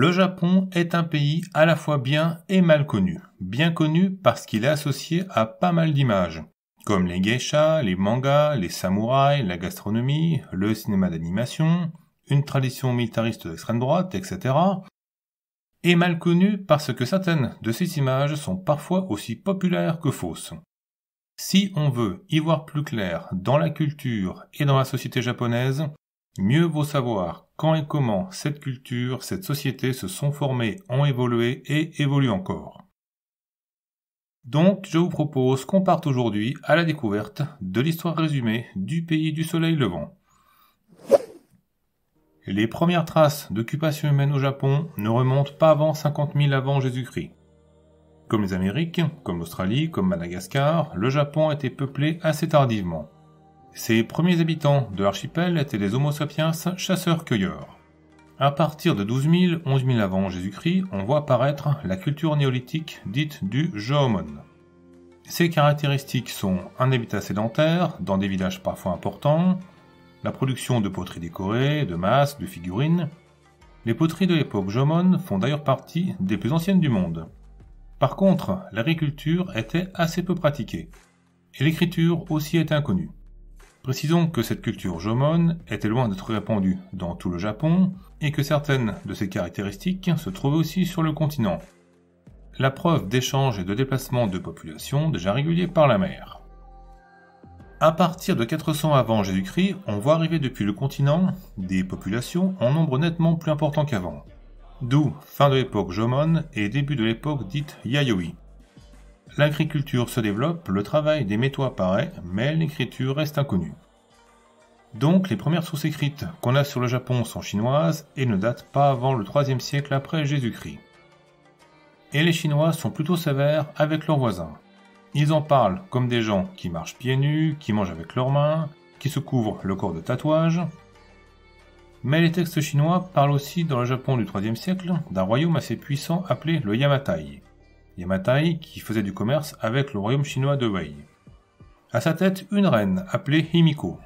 Le Japon est un pays à la fois bien et mal connu. Bien connu parce qu'il est associé à pas mal d'images, comme les geishas, les mangas, les samouraïs, la gastronomie, le cinéma d'animation, une tradition militariste d'extrême droite, etc. Et mal connu parce que certaines de ces images sont parfois aussi populaires que fausses. Si on veut y voir plus clair dans la culture et dans la société japonaise, mieux vaut savoir quand et comment cette culture, cette société se sont formées, ont évolué et évoluent encore. Donc, je vous propose qu'on parte aujourd'hui à la découverte de l'histoire résumée du pays du soleil levant. Les premières traces d'occupation humaine au Japon ne remontent pas avant 50 000 avant Jésus-Christ. Comme les Amériques, comme l'Australie, comme Madagascar, le Japon a été peuplé assez tardivement. Ses premiers habitants de l'archipel étaient des Homo sapiens chasseurs-cueilleurs. À partir de 12 000, 11 000 avant Jésus-Christ, on voit apparaître la culture néolithique dite du Jomon. Ses caractéristiques sont un habitat sédentaire, dans des villages parfois importants, la production de poteries décorées, de masques, de figurines. Les poteries de l'époque Jomon font d'ailleurs partie des plus anciennes du monde. Par contre, l'agriculture était assez peu pratiquée, et l'écriture aussi était inconnue. Précisons que cette culture Jomon était loin d'être répandue dans tout le Japon, et que certaines de ses caractéristiques se trouvaient aussi sur le continent. La preuve d'échanges et de déplacements de population déjà réguliers par la mer. À partir de 400 avant Jésus-Christ, on voit arriver depuis le continent des populations en nombre nettement plus important qu'avant. D'où fin de l'époque Jomon et début de l'époque dite Yayoi. L'agriculture se développe, le travail des métaux apparaît, mais l'écriture reste inconnue. Donc les premières sources écrites qu'on a sur le Japon sont chinoises et ne datent pas avant le 3 siècle après Jésus-Christ. Et les Chinois sont plutôt sévères avec leurs voisins. Ils en parlent comme des gens qui marchent pieds nus, qui mangent avec leurs mains, qui se couvrent le corps de tatouages, mais les textes chinois parlent aussi dans le Japon du IIIe siècle d'un royaume assez puissant appelé le Yamatai. Yamatai qui faisait du commerce avec le royaume chinois de Wei. À sa tête, une reine appelée Himiko.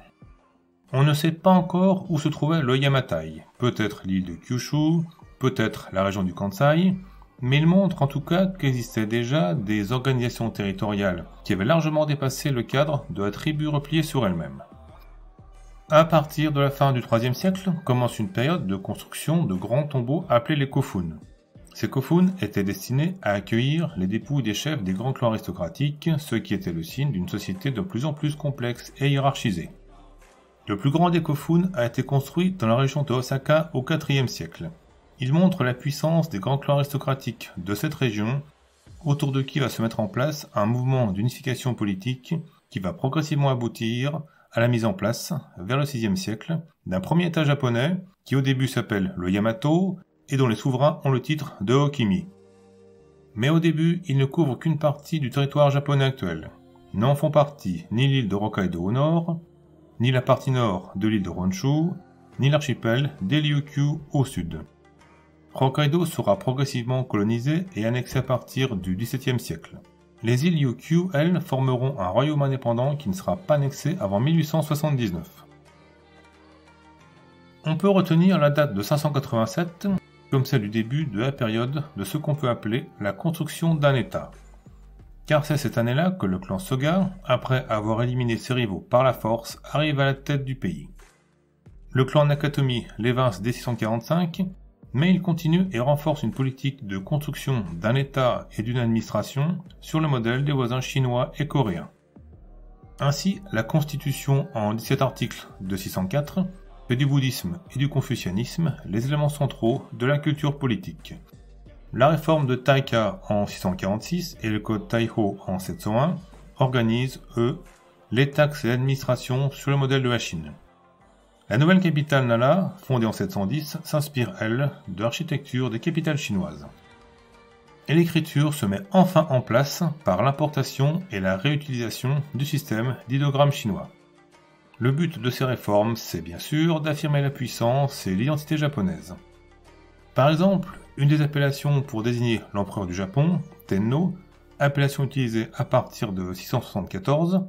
On ne sait pas encore où se trouvait le Yamatai, peut-être l'île de Kyushu, peut-être la région du Kansai, mais il montre en tout cas qu'existaient déjà des organisations territoriales qui avaient largement dépassé le cadre de la tribu repliée sur elle-même. À partir de la fin du IIIe siècle commence une période de construction de grands tombeaux appelés les kofun. Ces kofun étaient destinés à accueillir les dépouilles des chefs des grands clans aristocratiques, ce qui était le signe d'une société de plus en plus complexe et hiérarchisée. Le plus grand des kofun a été construit dans la région de Osaka au IVe siècle. Il montre la puissance des grands clans aristocratiques de cette région, autour de qui va se mettre en place un mouvement d'unification politique qui va progressivement aboutir à la mise en place, vers le VIe siècle, d'un premier État japonais qui au début s'appelle le Yamato et dont les souverains ont le titre de Okimi. Mais au début, il ne couvre qu'une partie du territoire japonais actuel. N'en font partie ni l'île de Hokkaido au nord, ni la partie nord de l'île de Honshu, ni l'archipel d'Elyukyu au sud. Hokkaido sera progressivement colonisé et annexé à partir du XVIIe siècle. Les îles Ryukyu, elles, formeront un royaume indépendant qui ne sera pas annexé avant 1879. On peut retenir la date de 587 comme celle du début de la période de ce qu'on peut appeler la construction d'un État. Car c'est cette année-là que le clan Soga, après avoir éliminé ses rivaux par la force, arrive à la tête du pays. Le clan Nakatomi l'évince dès 645 mais il continue et renforce une politique de construction d'un État et d'une administration sur le modèle des voisins chinois et coréens. Ainsi, la Constitution en 17 articles de 604 fait du bouddhisme et du confucianisme les éléments centraux de la culture politique. La réforme de Taika en 646 et le code Taiho en 701 organisent, eux, les taxes et l'administration sur le modèle de la Chine. La nouvelle capitale Nala, fondée en 710, s'inspire, elle, de l'architecture des capitales chinoises. Et l'écriture se met enfin en place par l'importation et la réutilisation du système d'idogramme chinois. Le but de ces réformes, c'est bien sûr d'affirmer la puissance et l'identité japonaise. Par exemple, une des appellations pour désigner l'empereur du Japon, Tenno, appellation utilisée à partir de 674,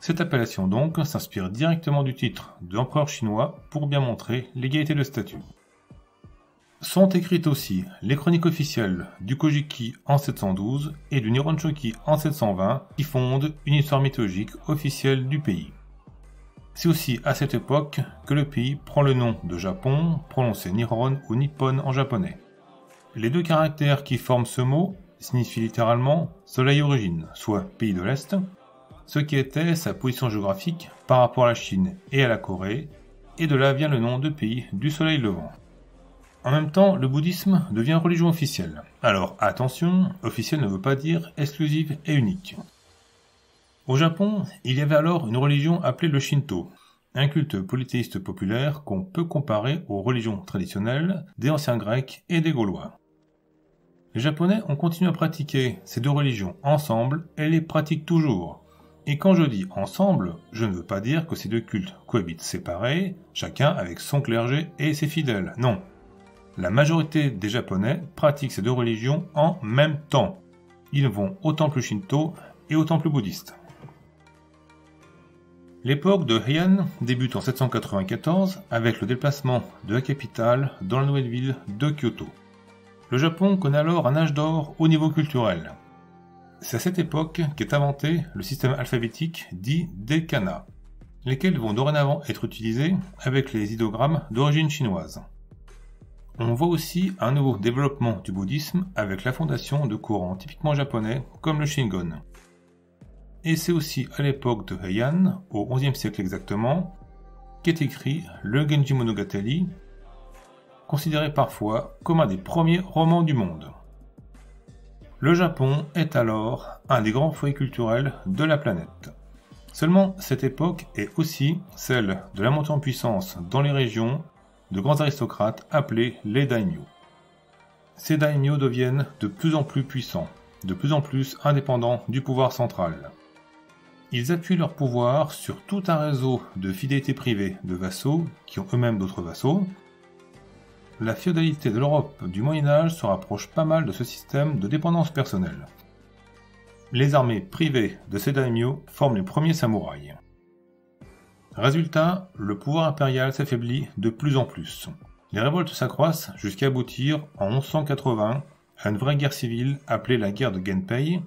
cette appellation donc s'inspire directement du titre de empereur chinois pour bien montrer l'égalité de statut. sont écrites aussi les chroniques officielles du Kojiki en 712 et du Nihonshoki en 720 qui fondent une histoire mythologique officielle du pays. C'est aussi à cette époque que le pays prend le nom de Japon, prononcé Nihon ou Nippon en japonais. Les deux caractères qui forment ce mot signifient littéralement soleil origine, soit pays de l'Est, ce qui était sa position géographique par rapport à la Chine et à la Corée, et de là vient le nom de pays du soleil levant. En même temps, le bouddhisme devient religion officielle. Alors attention, officiel ne veut pas dire exclusive et unique. Au Japon, il y avait alors une religion appelée le Shinto, un culte polythéiste populaire qu'on peut comparer aux religions traditionnelles des anciens Grecs et des Gaulois. Les Japonais ont continué à pratiquer ces deux religions ensemble et les pratiquent toujours. Et quand je dis ensemble, je ne veux pas dire que ces deux cultes cohabitent séparés, chacun avec son clergé et ses fidèles. Non, la majorité des Japonais pratiquent ces deux religions en même temps. Ils vont au temple shinto et au temple bouddhiste. L'époque de Heian débute en 794 avec le déplacement de la capitale dans la nouvelle ville de Kyoto. Le Japon connaît alors un âge d'or au niveau culturel. C'est à cette époque qu'est inventé le système alphabétique dit des kana, lesquels vont dorénavant être utilisés avec les idogrammes d'origine chinoise. On voit aussi un nouveau développement du bouddhisme avec la fondation de courants typiquement japonais comme le Shingon. Et c'est aussi à l'époque de Heian, au XIe siècle exactement, qu'est écrit le Genji Monogatari, considéré parfois comme un des premiers romans du monde. Le Japon est alors un des grands foyers culturels de la planète. Seulement, cette époque est aussi celle de la montée en puissance dans les régions de grands aristocrates appelés les daimyo. Ces daimyo deviennent de plus en plus puissants, de plus en plus indépendants du pouvoir central. Ils appuient leur pouvoir sur tout un réseau de fidélité privée de vassaux qui ont eux-mêmes d'autres vassaux. La féodalité de l'Europe du Moyen Âge se rapproche pas mal de ce système de dépendance personnelle. Les armées privées de ces daimyo forment les premiers samouraïs. Résultat, le pouvoir impérial s'affaiblit de plus en plus. Les révoltes s'accroissent jusqu'à aboutir en 1180 à une vraie guerre civile appelée la guerre de Genpei,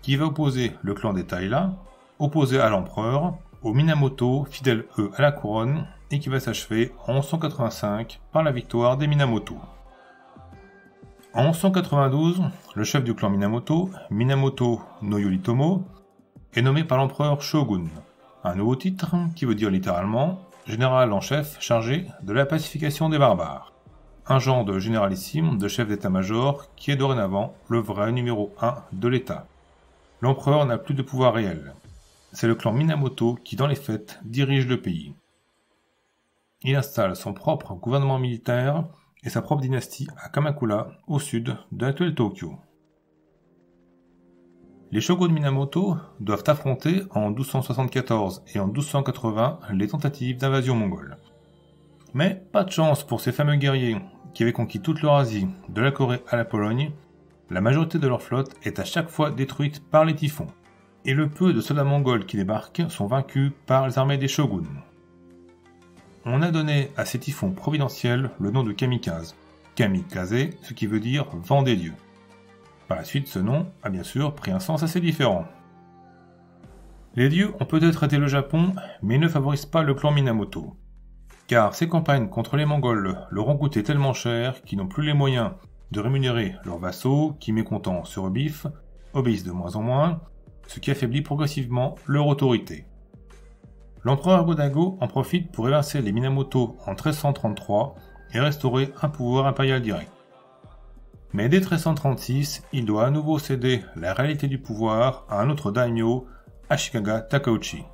qui va opposer le clan des Taira, opposé à l'empereur, aux Minamoto, fidèles eux à la couronne, et qui va s'achever en 1185 par la victoire des Minamoto. En 1192, le chef du clan Minamoto, Minamoto no Yoritomo, est nommé par l'empereur Shogun, un nouveau titre qui veut dire littéralement général en chef chargé de la pacification des barbares. Un genre de généralissime de chef d'état-major qui est dorénavant le vrai numéro 1 de l'État. L'empereur n'a plus de pouvoir réel. C'est le clan Minamoto qui, dans les faits, dirige le pays. Il installe son propre gouvernement militaire et sa propre dynastie à Kamakura, au sud de l'actuel Tokyo les shoguns Minamoto doivent affronter en 1274 et en 1280 les tentatives d'invasion mongole. Mais pas de chance pour ces fameux guerriers qui avaient conquis toute l'Eurasie, de la Corée à la Pologne, la majorité de leur flotte est à chaque fois détruite par les typhons, et le peu de soldats mongols qui débarquent sont vaincus par les armées des shoguns. On a donné à ces typhons providentiels le nom de kamikaze, kamikaze, ce qui veut dire vent des dieux. Par la suite, ce nom a bien sûr pris un sens assez différent. Les dieux ont peut-être aidé le Japon, mais ne favorisent pas le clan Minamoto. Car ces campagnes contre les Mongols leur ont coûté tellement cher qu'ils n'ont plus les moyens de rémunérer leurs vassaux qui, mécontents se rebiffent, obéissent de moins en moins, ce qui affaiblit progressivement leur autorité. L'empereur Godago en profite pour évincer les Minamoto en 1333 et restaurer un pouvoir impérial direct. Mais dès 1336, il doit à nouveau céder la réalité du pouvoir à un autre daimyo, Ashikaga Takauchi.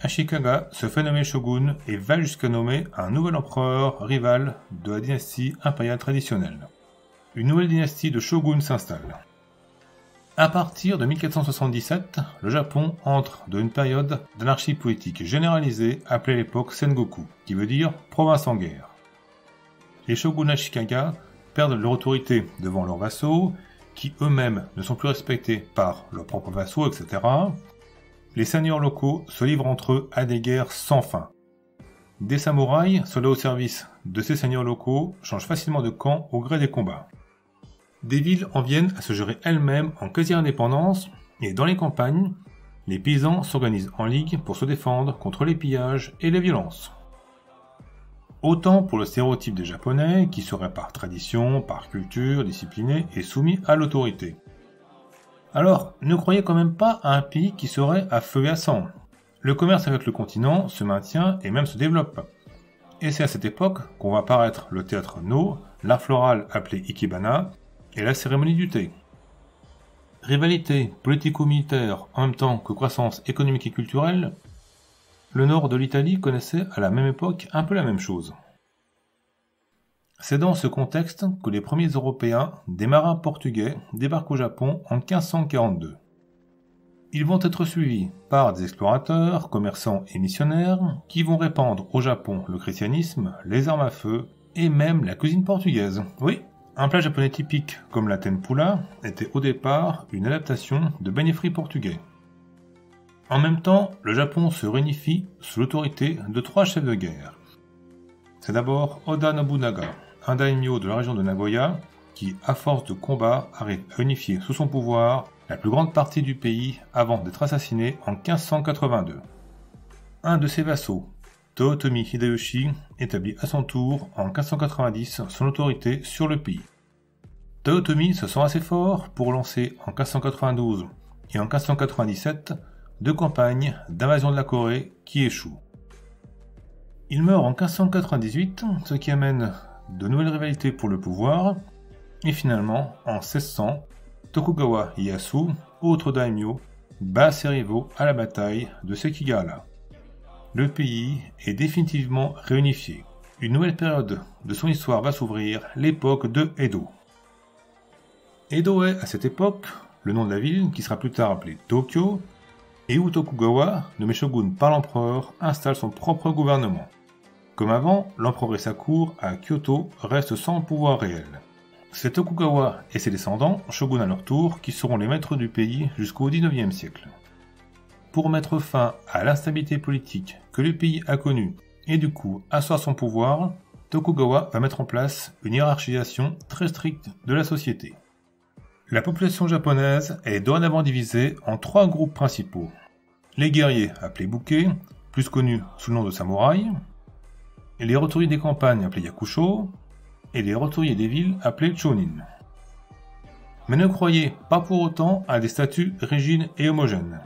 Ashikaga se fait nommer shogun et va jusqu'à nommer un nouvel empereur rival de la dynastie impériale traditionnelle. Une nouvelle dynastie de shoguns s'installe. À partir de 1477, le Japon entre dans une période d'anarchie politique généralisée appelée l'époque Sengoku, qui veut dire province en guerre. Les shoguns Ashikaga perdent leur autorité devant leurs vassaux, qui eux-mêmes ne sont plus respectés par leurs propres vassaux, etc. Les seigneurs locaux se livrent entre eux à des guerres sans fin. des samouraïs, soldats au service de ces seigneurs locaux, changent facilement de camp au gré des combats. Des villes en viennent à se gérer elles-mêmes en quasi-indépendance, et dans les campagnes, les paysans s'organisent en ligue pour se défendre contre les pillages et les violences. Autant pour le stéréotype des Japonais, qui seraient par tradition, par culture, disciplinés et soumis à l'autorité. Alors, ne croyez quand même pas à un pays qui serait à feu et à sang. Le commerce avec le continent se maintient et même se développe. Et c'est à cette époque qu'on va apparaître le théâtre No, l'art floral appelé Ikebana, et la cérémonie du thé. Rivalité politico-militaire en même temps que croissance économique et culturelle, le nord de l'Italie connaissait à la même époque un peu la même chose. C'est dans ce contexte que les premiers Européens, des marins portugais, débarquent au Japon en 1542. Ils vont être suivis par des explorateurs, commerçants et missionnaires qui vont répandre au Japon le christianisme, les armes à feu et même la cuisine portugaise. Oui, un plat japonais typique comme la tempura était au départ une adaptation de beignet portugais. En même temps, le Japon se réunifie sous l'autorité de trois chefs de guerre. C'est d'abord Oda Nobunaga, un daimyo de la région de Nagoya, qui, à force de combat, arrive à unifier sous son pouvoir la plus grande partie du pays avant d'être assassiné en 1582. Un de ses vassaux, Toyotomi Hideyoshi, établit à son tour en 1590 son autorité sur le pays. Toyotomi se sent assez fort pour lancer en 1592 et en 1597 deux campagnes d'invasion de la Corée qui échouent. Il meurt en 1598, ce qui amène de nouvelles rivalités pour le pouvoir, et finalement, en 1600, Tokugawa Ieyasu, autre daimyo, bat ses rivaux à la bataille de Sekigahara. Le pays est définitivement réunifié. Une nouvelle période de son histoire va s'ouvrir, l'époque de Edo. Edo est, à cette époque, le nom de la ville qui sera plus tard appelée Tokyo, et où Tokugawa, nommé shogun par l'empereur, installe son propre gouvernement. Comme avant, l'empereur et sa cour à Kyoto restent sans pouvoir réel. C'est Tokugawa et ses descendants, shogun à leur tour, qui seront les maîtres du pays jusqu'au XIXe siècle. Pour mettre fin à l'instabilité politique que le pays a connue et du coup asseoir son pouvoir, Tokugawa va mettre en place une hiérarchisation très stricte de la société. La population japonaise est dorénavant divisée en trois groupes principaux. Les guerriers, appelés bouquets, plus connus sous le nom de samouraïs, les roturiers des campagnes, appelés yakusho, et les roturiers des villes, appelés chonin. Mais ne croyez pas pour autant à des statuts rigides et homogènes.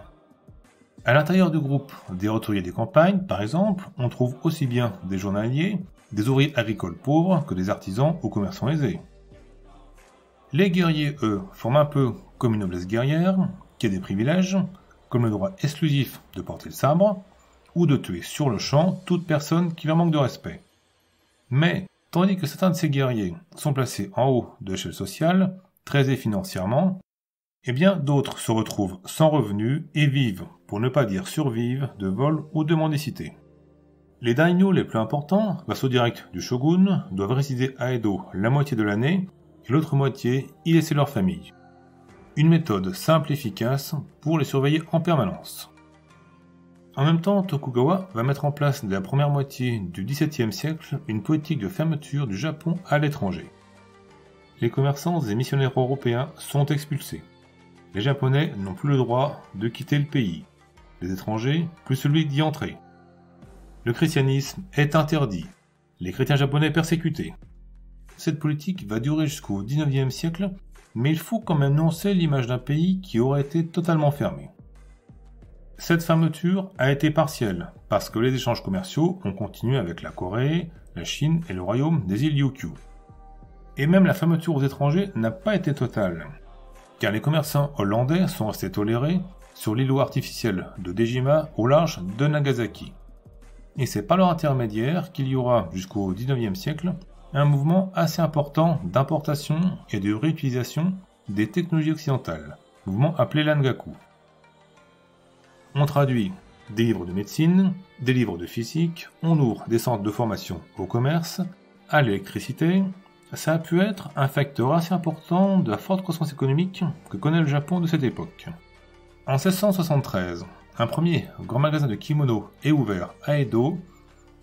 À l'intérieur du groupe des roturiers des campagnes, par exemple, on trouve aussi bien des journaliers, des ouvriers agricoles pauvres que des artisans ou commerçants aisés. Les guerriers, eux, forment un peu comme une noblesse guerrière, qui a des privilèges, comme le droit exclusif de porter le sabre, ou de tuer sur le champ toute personne qui leur manque de respect. Mais, tandis que certains de ces guerriers sont placés en haut de l'échelle sociale, très aisés financièrement, eh bien d'autres se retrouvent sans revenus et vivent, pour ne pas dire survivent, de vol ou de mendicité. Les daimyo les plus importants, vassaux directs du shogun, doivent résider à Edo la moitié de l'année et l'autre moitié y laisser leur famille. Une méthode simple et efficace pour les surveiller en permanence. En même temps, Tokugawa va mettre en place dès la première moitié du XVIIe siècle une politique de fermeture du Japon à l'étranger. Les commerçants et missionnaires européens sont expulsés. Les Japonais n'ont plus le droit de quitter le pays. Les étrangers, plus celui d'y entrer. Le christianisme est interdit. Les chrétiens japonais persécutés. Cette politique va durer jusqu'au XIXe siècle, mais il faut quand même annoncer l'image d'un pays qui aurait été totalement fermé. Cette fermeture a été partielle, parce que les échanges commerciaux ont continué avec la Corée, la Chine et le royaume des îles Ryukyu. Et même la fermeture aux étrangers n'a pas été totale, car les commerçants hollandais sont restés tolérés sur l'îlot artificiel de Dejima au large de Nagasaki. Et c'est par leur intermédiaire qu'il y aura, jusqu'au XIXe siècle, un mouvement assez important d'importation et de réutilisation des technologies occidentales, mouvement appelé l'Angaku. On traduit des livres de médecine, des livres de physique, on ouvre des centres de formation au commerce, à l'électricité. Ça a pu être un facteur assez important de la forte croissance économique que connaît le Japon de cette époque. En 1673, un premier grand magasin de kimono est ouvert à Edo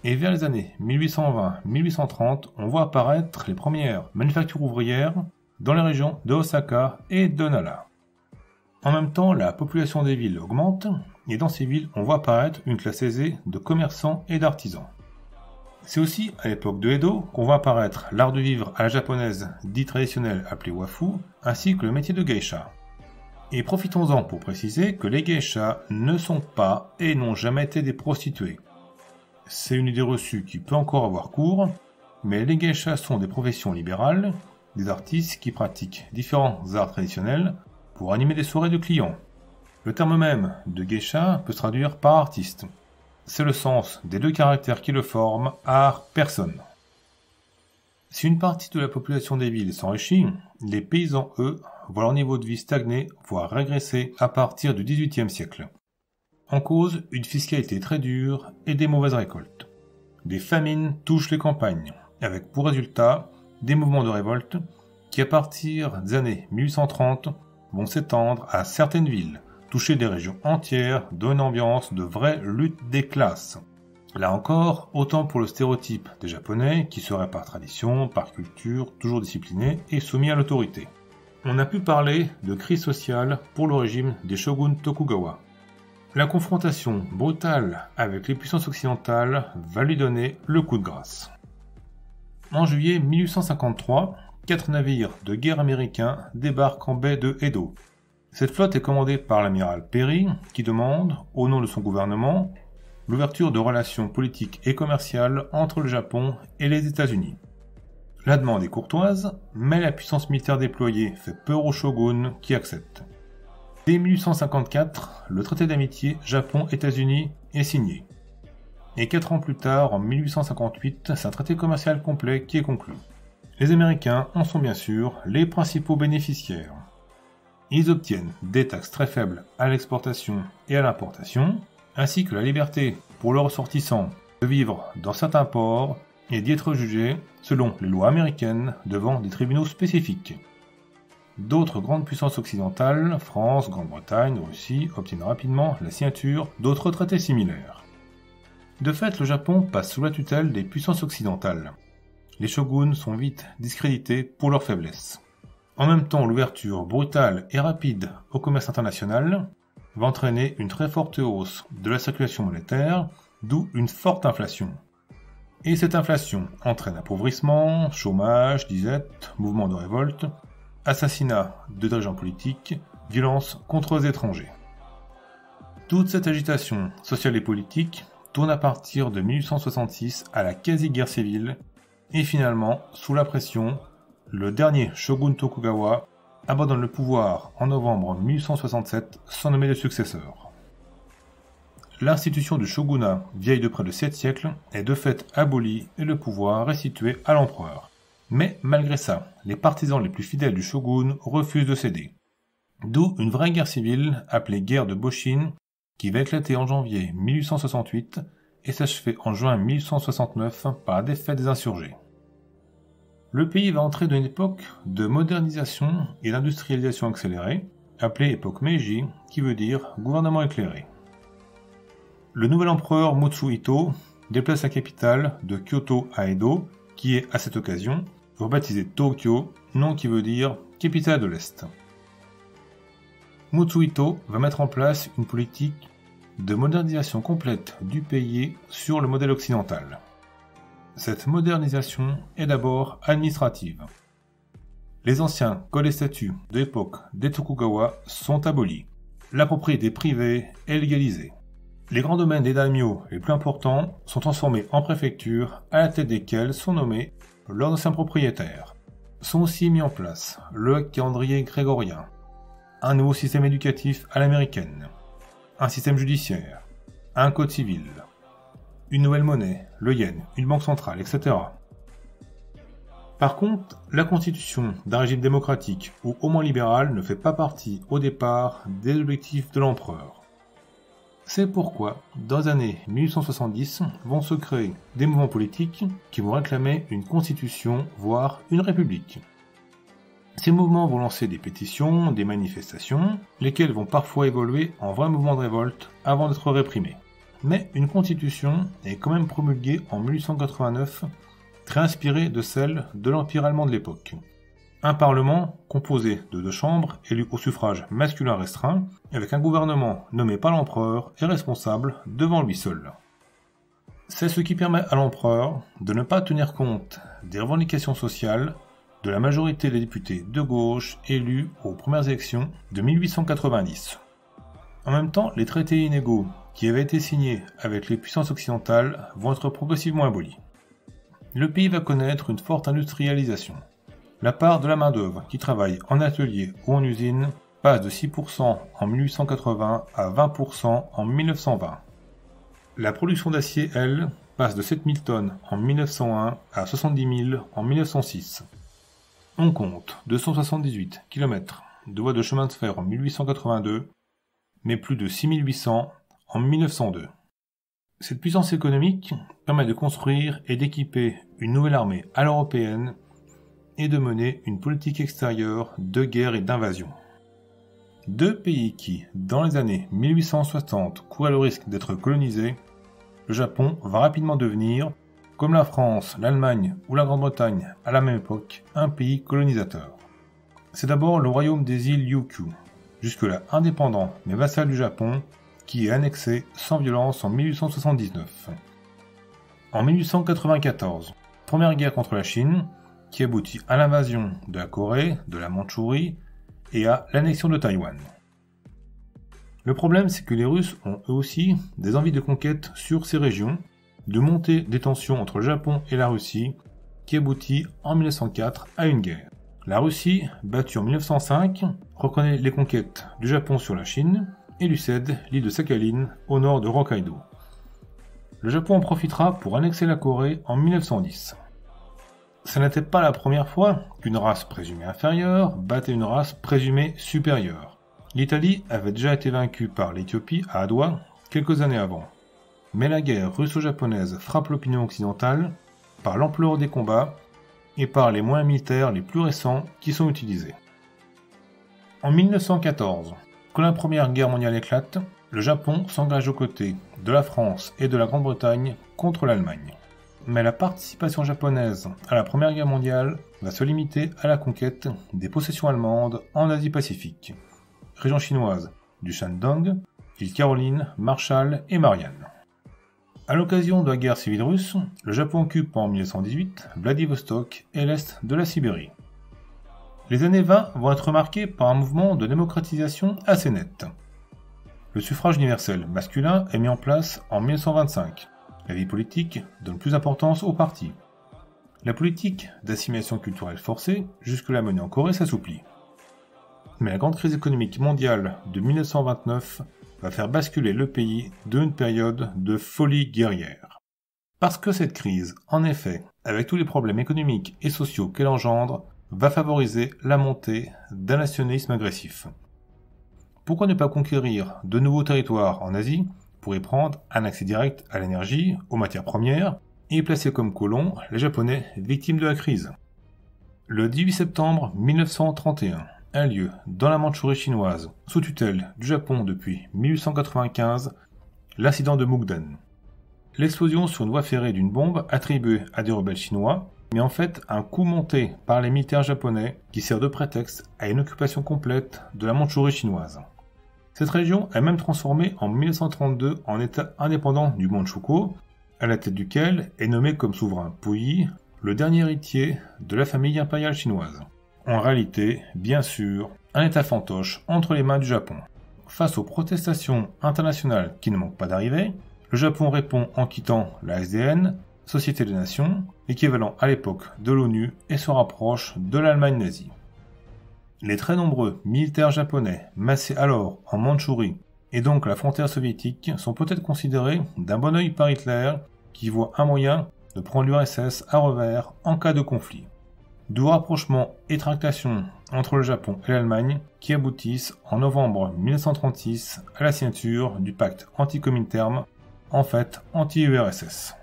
Et vers les années 1820-1830, on voit apparaître les premières manufactures ouvrières dans les régions de Osaka et de Nara. En même temps, la population des villes augmente, et dans ces villes, on voit apparaître une classe aisée de commerçants et d'artisans. C'est aussi à l'époque de Edo qu'on voit apparaître l'art de vivre à la japonaise dit traditionnel appelé wafu, ainsi que le métier de geisha. Et profitons-en pour préciser que les geishas ne sont pas et n'ont jamais été des prostituées. C'est une idée reçue qui peut encore avoir cours, mais les geishas sont des professions libérales, des artistes qui pratiquent différents arts traditionnels pour animer des soirées de clients. Le terme même de geisha peut se traduire par artiste. C'est le sens des deux caractères qui le forment, art, personne. Si une partie de la population des villes s'enrichit, les paysans, eux, voient leur niveau de vie stagner, voire régresser à partir du XVIIIe siècle. En cause, une fiscalité très dure et des mauvaises récoltes. Des famines touchent les campagnes, avec pour résultat des mouvements de révolte qui, à partir des années 1830, vont s'étendre à certaines villes, toucher des régions entières, d'une ambiance de vraie lutte des classes. Là encore, autant pour le stéréotype des Japonais, qui seraient par tradition, par culture, toujours disciplinés et soumis à l'autorité. On a pu parler de crise sociale pour le régime des shoguns Tokugawa. La confrontation brutale avec les puissances occidentales va lui donner le coup de grâce. En juillet 1853, quatre navires de guerre américains débarquent en baie de Edo. Cette flotte est commandée par l'amiral Perry, qui demande, au nom de son gouvernement, l'ouverture de relations politiques et commerciales entre le Japon et les États-Unis. La demande est courtoise, mais la puissance militaire déployée fait peur au shogun qui accepte. Dès 1854, le traité d'amitié Japon-États-Unis est signé. Et quatre ans plus tard, en 1858, c'est un traité commercial complet qui est conclu. Les Américains en sont bien sûr les principaux bénéficiaires. Ils obtiennent des taxes très faibles à l'exportation et à l'importation, ainsi que la liberté pour leurs ressortissants de vivre dans certains ports et d'y être jugés selon les lois américaines devant des tribunaux spécifiques. D'autres grandes puissances occidentales, France, Grande-Bretagne, Russie, obtiennent rapidement la signature d'autres traités similaires. De fait, le Japon passe sous la tutelle des puissances occidentales, les shoguns sont vite discrédités pour leur faiblesse. En même temps, l'ouverture brutale et rapide au commerce international va entraîner une très forte hausse de la circulation monétaire, d'où une forte inflation. Et cette inflation entraîne appauvrissement, chômage, disette, mouvements de révolte, assassinat de dirigeants politiques, violence contre les étrangers. Toute cette agitation sociale et politique tourne à partir de 1866 à la quasi-guerre civile et finalement, sous la pression, le dernier shogun Tokugawa abandonne le pouvoir en novembre 1867 sans nommer de successeur. L'institution du shogunat, vieille de près de 7 siècles, est de fait abolie et le pouvoir restitué à l'empereur. Mais malgré ça, les partisans les plus fidèles du shogun refusent de céder. D'où une vraie guerre civile appelée guerre de Boshin qui va éclater en janvier 1868 et s'achever en juin 1869 par la défaite des insurgés. Le pays va entrer dans une époque de modernisation et d'industrialisation accélérée, appelée époque Meiji, qui veut dire gouvernement éclairé. Le nouvel empereur Mutsuhito déplace la capitale de Kyoto à Edo, qui est à cette occasion rebaptisée Tokyo, nom qui veut dire capitale de l'Est. Mutsuhito va mettre en place une politique de modernisation complète du pays sur le modèle occidental. Cette modernisation est d'abord administrative. Les anciens codes et statuts de des Tokugawa sont abolis. La propriété privée est légalisée. Les grands domaines des daimyo les plus importants sont transformés en préfectures à la tête desquelles sont nommés leurs anciens propriétaires. Sont aussi mis en place le calendrier grégorien, un nouveau système éducatif à l'américaine, un système judiciaire, un code civil, une nouvelle monnaie, le yen, une banque centrale, etc. Par contre, la constitution d'un régime démocratique ou au moins libéral ne fait pas partie au départ des objectifs de l'empereur. C'est pourquoi, dans les années 1870, vont se créer des mouvements politiques qui vont réclamer une constitution, voire une république. Ces mouvements vont lancer des pétitions, des manifestations, lesquelles vont parfois évoluer en vrais mouvements de révolte avant d'être réprimés. Mais une constitution est quand même promulguée en 1889, très inspirée de celle de l'Empire allemand de l'époque. Un parlement composé de deux chambres élues au suffrage masculin restreint, avec un gouvernement nommé par l'empereur et responsable devant lui seul. C'est ce qui permet à l'empereur de ne pas tenir compte des revendications sociales de la majorité des députés de gauche élus aux premières élections de 1890. En même temps, les traités inégaux qui avaient été signés avec les puissances occidentales vont être progressivement abolis. Le pays va connaître une forte industrialisation. La part de la main-d'œuvre qui travaille en atelier ou en usine passe de 6% en 1880 à 20% en 1920. La production d'acier, elle, passe de 7000 tonnes en 1901 à 70 000 en 1906. On compte 278 km de voies de chemin de fer en 1882, mais plus de 6800 en 1902. Cette puissance économique permet de construire et d'équiper une nouvelle armée à l'européenne et de mener une politique extérieure de guerre et d'invasion. Deux pays qui, dans les années 1860, couraient le risque d'être colonisés, le Japon va rapidement devenir comme la France, l'Allemagne ou la Grande-Bretagne à la même époque, un pays colonisateur. C'est d'abord le royaume des îles Ryukyu, jusque-là indépendant mais vassal du Japon, qui est annexé sans violence en 1879. En 1894, première guerre contre la Chine, qui aboutit à l'invasion de la Corée, de la Mandchourie et à l'annexion de Taïwan. Le problème, c'est que les Russes ont eux aussi des envies de conquête sur ces régions, de montée des tensions entre le Japon et la Russie, qui aboutit en 1904 à une guerre. La Russie, battue en 1905, reconnaît les conquêtes du Japon sur la Chine et l'île de Sakhalin au nord de Hokkaido. Le Japon en profitera pour annexer la Corée en 1910. Ce n'était pas la première fois qu'une race présumée inférieure battait une race présumée supérieure. L'Italie avait déjà été vaincue par l'Éthiopie à Adwa quelques années avant. Mais la guerre russo-japonaise frappe l'opinion occidentale par l'ampleur des combats et par les moyens militaires les plus récents qui sont utilisés. En 1914, quand la Première Guerre mondiale éclate, le Japon s'engage aux côtés de la France et de la Grande-Bretagne contre l'Allemagne. Mais la participation japonaise à la Première Guerre mondiale va se limiter à la conquête des possessions allemandes en Asie-Pacifique, région chinoise du Shandong, îles Caroline, Marshall et Marianne. À l'occasion de la guerre civile russe, le Japon occupe en 1918 Vladivostok et l'est de la Sibérie. Les années 20 vont être marquées par un mouvement de démocratisation assez net. Le suffrage universel masculin est mis en place en 1925. La vie politique donne plus d'importance aux partis. La politique d'assimilation culturelle forcée, jusque-là menée en Corée, s'assouplit. Mais la grande crise économique mondiale de 1929 va faire basculer le pays d'une période de folie guerrière. Parce que cette crise, en effet, avec tous les problèmes économiques et sociaux qu'elle engendre, va favoriser la montée d'un nationalisme agressif. Pourquoi ne pas conquérir de nouveaux territoires en Asie pour y prendre un accès direct à l'énergie, aux matières premières, et placer comme colons les Japonais victimes de la crise? Le 18 septembre 1931, a lieu dans la Mandchourie chinoise, sous tutelle du Japon depuis 1895, l'incident de Mukden. L'explosion sur une voie ferrée d'une bombe attribuée à des rebelles chinois, mais en fait un coup monté par les militaires japonais qui sert de prétexte à une occupation complète de la Mandchourie chinoise. Cette région est même transformée en 1932 en État indépendant du Manchukuo, à la tête duquel est nommé comme souverain Puyi, le dernier héritier de la famille impériale chinoise en réalité, bien sûr, un État fantoche entre les mains du Japon. Face aux protestations internationales qui ne manquent pas d'arriver, le Japon répond en quittant la SDN, Société des Nations, équivalent à l'époque de l'ONU, et se rapproche de l'Allemagne nazie. Les très nombreux militaires japonais massés alors en Mandchourie et donc la frontière soviétique sont peut-être considérés d'un bon oeil par Hitler qui voit un moyen de prendre l'URSS à revers en cas de conflit d'où rapprochement et tractation entre le Japon et l'Allemagne qui aboutissent en novembre 1936 à la signature du pacte anti-Comintern, en fait anti-URSS.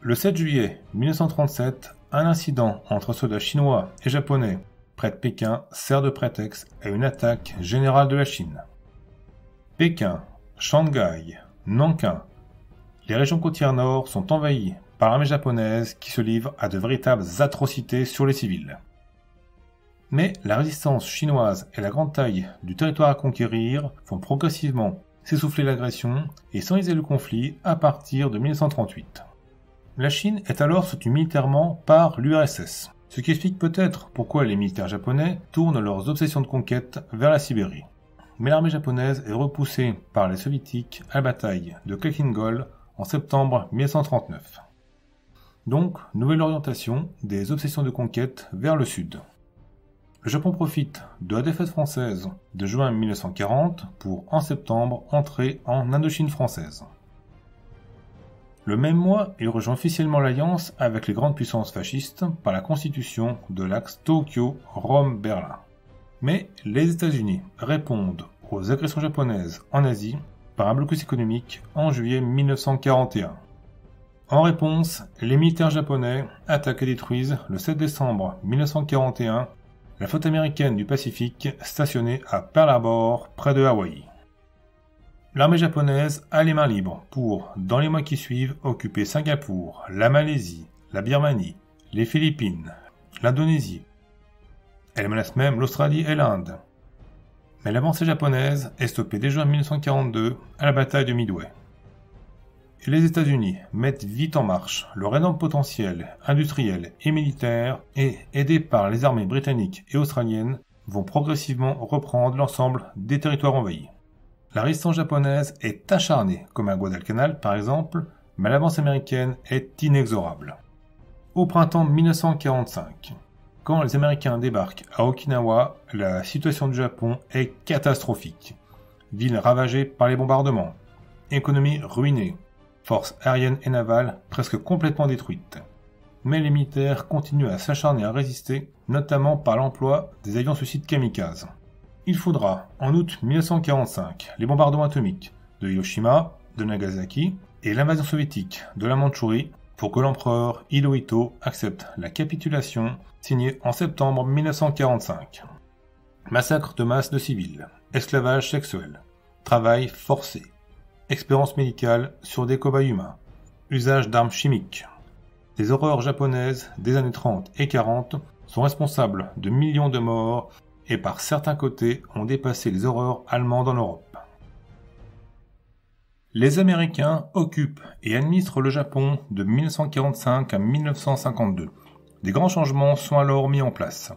Le 7 juillet 1937, un incident entre soldats chinois et japonais près de Pékin sert de prétexte à une attaque générale de la Chine. Pékin, Shanghai, Nankin. Les régions côtières nord sont envahies par l'armée japonaise qui se livre à de véritables atrocités sur les civils. Mais la résistance chinoise et la grande taille du territoire à conquérir font progressivement s'essouffler l'agression et s'enliser le conflit à partir de 1938. La Chine est alors soutenue militairement par l'URSS, ce qui explique peut-être pourquoi les militaires japonais tournent leurs obsessions de conquête vers la Sibérie. Mais l'armée japonaise est repoussée par les soviétiques à la bataille de Kekingol en septembre 1939. Donc, nouvelle orientation des obsessions de conquête vers le sud. Le Japon profite de la défaite française de juin 1940 pour, en septembre, entrer en Indochine française. Le même mois, il rejoint officiellement l'alliance avec les grandes puissances fascistes par la constitution de l'axe Tokyo-Rome-Berlin. Mais les États-Unis répondent aux agressions japonaises en Asie par un blocus économique en juillet 1941. En réponse, les militaires japonais attaquent et détruisent le 7 décembre 1941 la flotte américaine du Pacifique stationnée à Pearl Harbor, près de Hawaï. L'armée japonaise a les mains libres pour, dans les mois qui suivent, occuper Singapour, la Malaisie, la Birmanie, les Philippines, l'Indonésie. Elle menace même l'Australie et l'Inde. Mais l'avancée japonaise est stoppée dès juin 1942 à la bataille de Midway les États-Unis mettent vite en marche leur énorme potentiel industriel et militaire et, aidés par les armées britanniques et australiennes, vont progressivement reprendre l'ensemble des territoires envahis. La résistance japonaise est acharnée, comme à Guadalcanal par exemple, mais l'avance américaine est inexorable. Au printemps 1945, quand les Américains débarquent à Okinawa, la situation du Japon est catastrophique. Ville ravagée par les bombardements, économie ruinée, forces aériennes et navales presque complètement détruites. Mais les militaires continuent à s'acharner à résister, notamment par l'emploi des avions suicides kamikazes. Il faudra, en août 1945, les bombardements atomiques de Hiroshima, de Nagasaki et l'invasion soviétique de la Mandchourie pour que l'empereur Hirohito accepte la capitulation signée en septembre 1945. Massacre de masse de civils, esclavage sexuel, travail forcé, expérience médicale sur des cobayes humains, usage d'armes chimiques. Les horreurs japonaises des années 30 et 40 sont responsables de millions de morts et par certains côtés ont dépassé les horreurs allemandes en Europe. Les Américains occupent et administrent le Japon de 1945 à 1952. Des grands changements sont alors mis en place.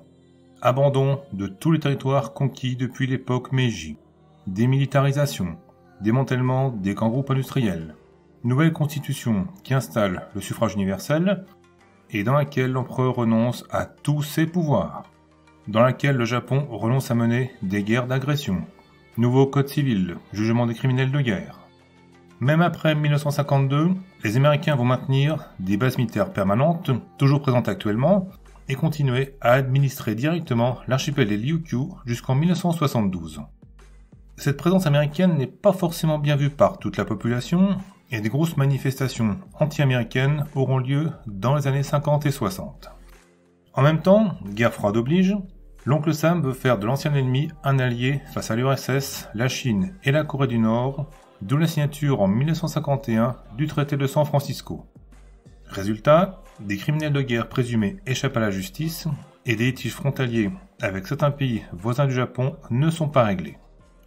Abandon de tous les territoires conquis depuis l'époque Meiji. Démilitarisation, démantèlement des grands groupes industriels, nouvelle constitution qui installe le suffrage universel et dans laquelle l'empereur renonce à tous ses pouvoirs, dans laquelle le Japon renonce à mener des guerres d'agression, nouveau code civil, jugement des criminels de guerre. Même après 1952, les Américains vont maintenir des bases militaires permanentes, toujours présentes actuellement, et continuer à administrer directement l'archipel des Ryukyu jusqu'en 1972. Cette présence américaine n'est pas forcément bien vue par toute la population, et des grosses manifestations anti-américaines auront lieu dans les années 50 et 60. En même temps, guerre froide oblige, l'oncle Sam veut faire de l'ancien ennemi un allié face à l'URSS, la Chine et la Corée du Nord, d'où la signature en 1951 du traité de San Francisco. Résultat, des criminels de guerre présumés échappent à la justice et des litiges frontaliers avec certains pays voisins du Japon ne sont pas réglés.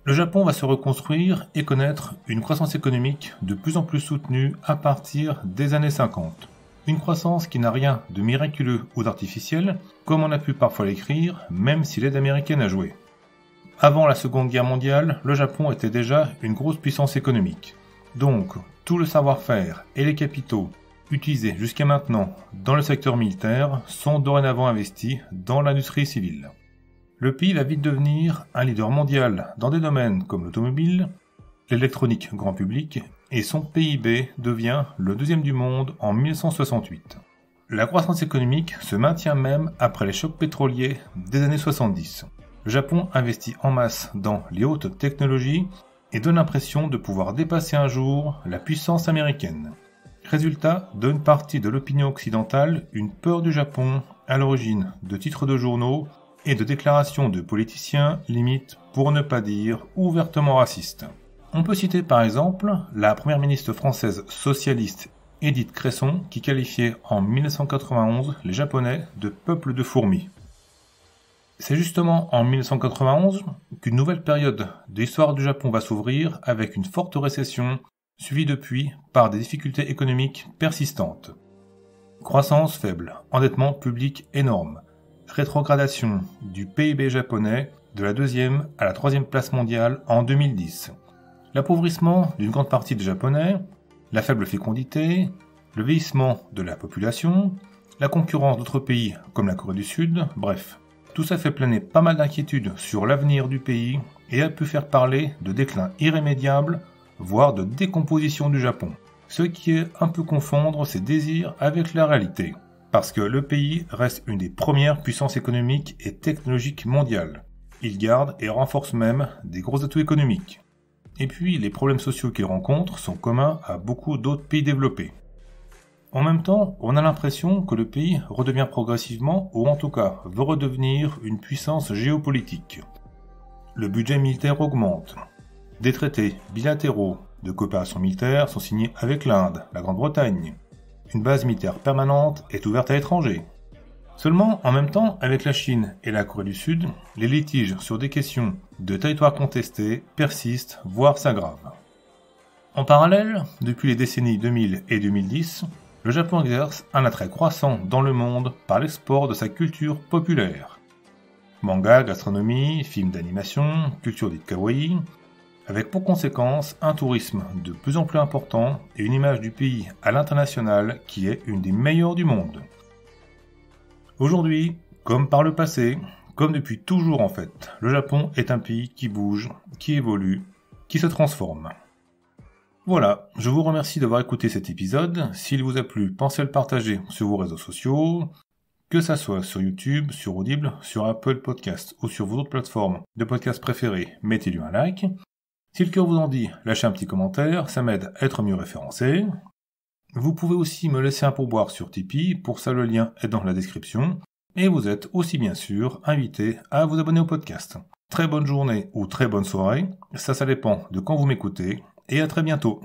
Le Japon va se reconstruire et connaître une croissance économique de plus en plus soutenue à partir des années 50. Une croissance qui n'a rien de miraculeux ou d'artificiel, comme on a pu parfois l'écrire, même si l'aide américaine a joué. Avant la Seconde Guerre mondiale, le Japon était déjà une grosse puissance économique. Donc, tout le savoir-faire et les capitaux utilisés jusqu'à maintenant dans le secteur militaire sont dorénavant investis dans l'industrie civile. Le pays va vite devenir un leader mondial dans des domaines comme l'automobile, l'électronique grand public, et son PIB devient le deuxième du monde en 1968. La croissance économique se maintient même après les chocs pétroliers des années 70. Le Japon investit en masse dans les hautes technologies et donne l'impression de pouvoir dépasser un jour la puissance américaine. Résultat d'une partie de l'opinion occidentale une peur du Japon à l'origine de titres de journaux et de déclarations de politiciens limite, pour ne pas dire ouvertement racistes. On peut citer par exemple la première ministre française socialiste Edith Cresson qui qualifiait en 1991 les Japonais de peuple de fourmis. C'est justement en 1991 qu'une nouvelle période de l'histoire du Japon va s'ouvrir avec une forte récession suivie depuis par des difficultés économiques persistantes. Croissance faible, endettement public énorme, rétrogradation du PIB japonais de la deuxième à la troisième place mondiale en 2010, l'appauvrissement d'une grande partie des Japonais, la faible fécondité, le vieillissement de la population, la concurrence d'autres pays comme la Corée du Sud, bref, tout ça fait planer pas mal d'inquiétudes sur l'avenir du pays et a pu faire parler de déclin irrémédiable, voire de décomposition du Japon. Ce qui est un peu confondre ses désirs avec la réalité. Parce que le pays reste une des premières puissances économiques et technologiques mondiales. Il garde et renforce même des gros atouts économiques. Et puis, les problèmes sociaux qu'il rencontre sont communs à beaucoup d'autres pays développés. En même temps, on a l'impression que le pays redevient progressivement, ou en tout cas veut redevenir une puissance géopolitique. Le budget militaire augmente. Des traités bilatéraux de coopération militaire sont signés avec l'Inde, la Grande-Bretagne. Une base militaire permanente est ouverte à l'étranger. Seulement, en même temps, avec la Chine et la Corée du Sud, les litiges sur des questions de territoires contestés persistent, voire s'aggravent. En parallèle, depuis les décennies 2000 et 2010, le Japon exerce un attrait croissant dans le monde par l'export de sa culture populaire. Manga, gastronomie, films d'animation, culture dite kawaii, avec pour conséquence un tourisme de plus en plus important et une image du pays à l'international qui est une des meilleures du monde. Aujourd'hui, comme par le passé, comme depuis toujours en fait, le Japon est un pays qui bouge, qui évolue, qui se transforme. Voilà, je vous remercie d'avoir écouté cet épisode. S'il vous a plu, pensez à le partager sur vos réseaux sociaux, que ça soit sur YouTube, sur Audible, sur Apple Podcast ou sur vos autres plateformes de podcast préférées, mettez-lui un like. Si le cœur vous en dit, lâchez un petit commentaire, ça m'aide à être mieux référencé. Vous pouvez aussi me laisser un pourboire sur Tipeee, pour ça le lien est dans la description. Et vous êtes aussi bien sûr invité à vous abonner au podcast. Très bonne journée ou très bonne soirée, ça ça dépend de quand vous m'écoutez, et à très bientôt.